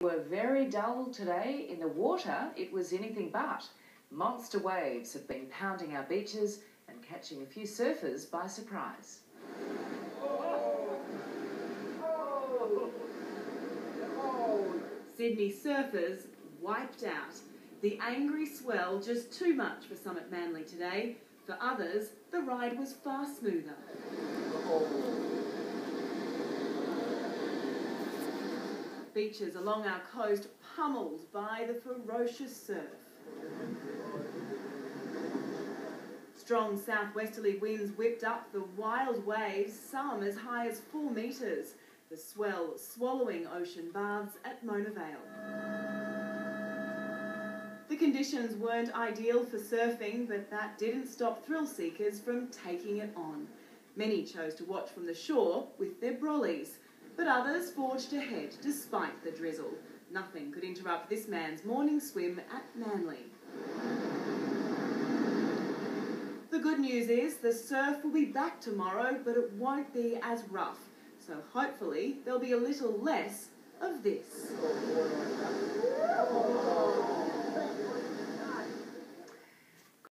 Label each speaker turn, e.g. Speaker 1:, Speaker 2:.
Speaker 1: were very dull today. In the water, it was anything but. Monster waves have been pounding our beaches and catching a few surfers by surprise.
Speaker 2: Sydney surfers wiped out. The angry swell just too much for some at Manly today. For others, the ride was far smoother. Beaches along our coast pummeled by the ferocious surf. Strong southwesterly winds whipped up the wild waves, some as high as four metres, the swell swallowing ocean baths at Mona Vale. The conditions weren't ideal for surfing, but that didn't stop thrill seekers from taking it on. Many chose to watch from the shore with their brollies, but others forged ahead despite the drizzle. Nothing could interrupt this man's morning swim at Manly. The good news is the surf will be back tomorrow, but it won't be as rough. So hopefully there'll be a little less of this.